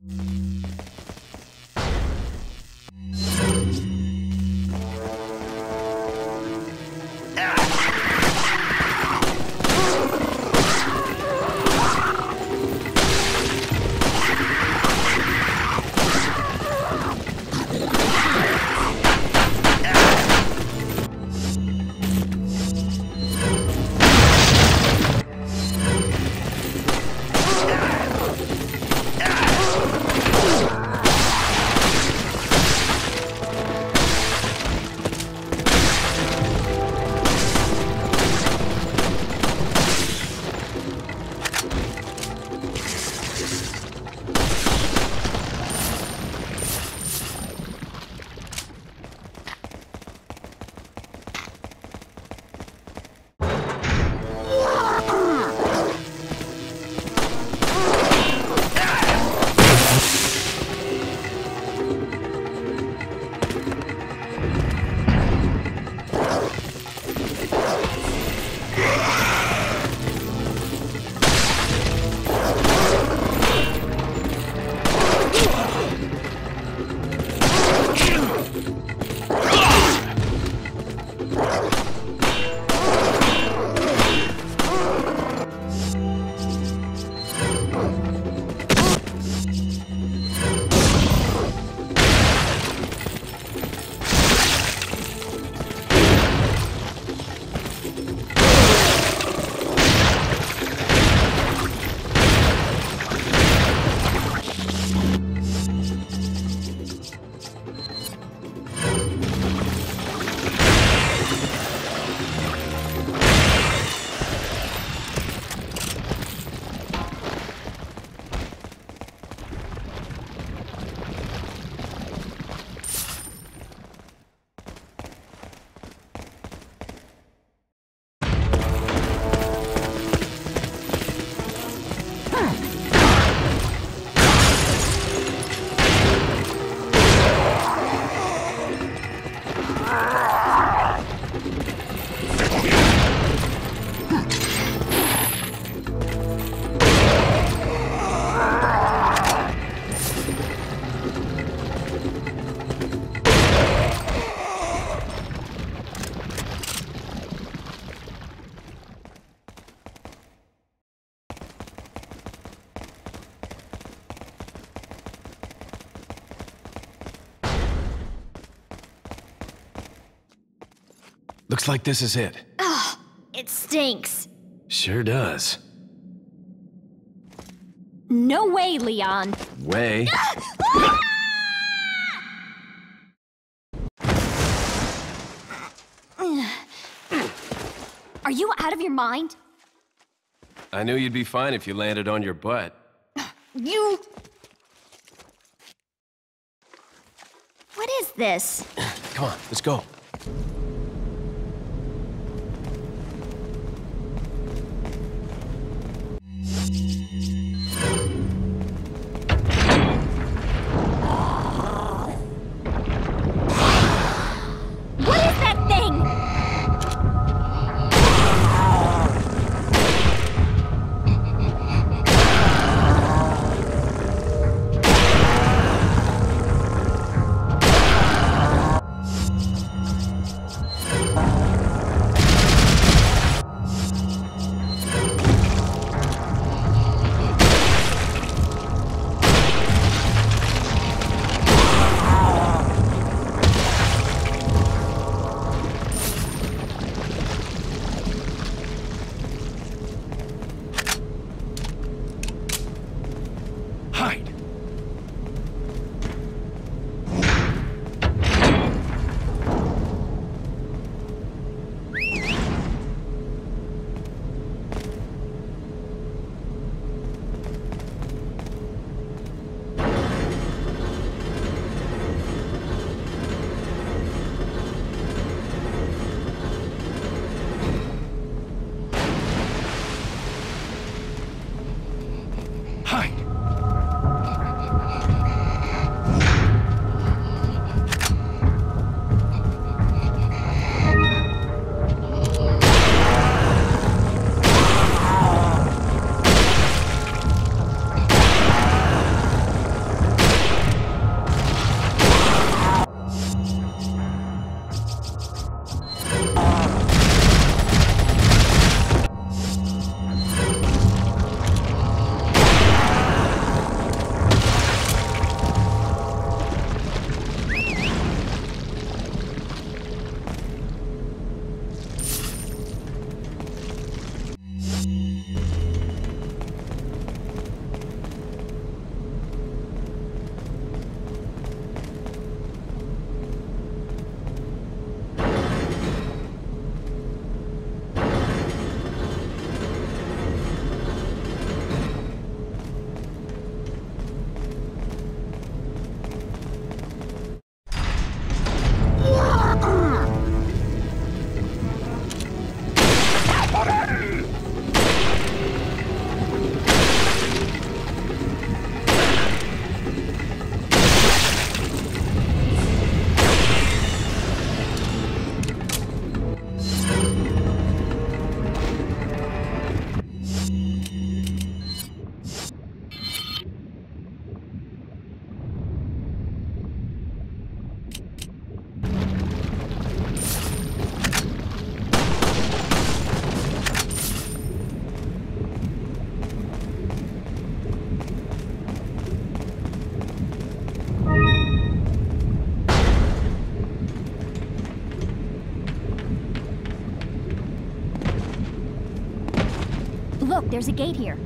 you Looks like this is it. Ugh, It stinks. Sure does. No way, Leon. Way. Are you out of your mind? I knew you'd be fine if you landed on your butt. You... What is this? Come on, let's go. There's a gate here.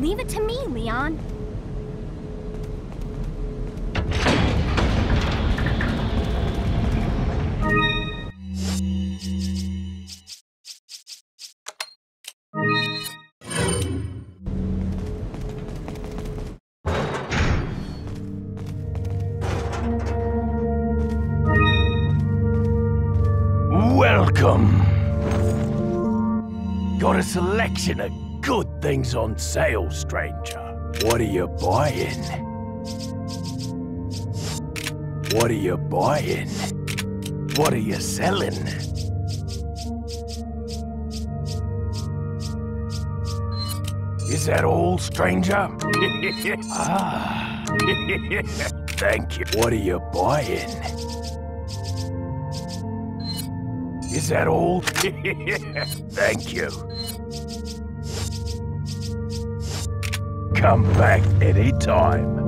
Leave it to me, Leon. Welcome. Got a selection of good things on sale, stranger. What are you buying? What are you buying? What are you selling? Is that all, stranger? ah. Thank you. What are you buying? Is that all? Thank you. Come back anytime.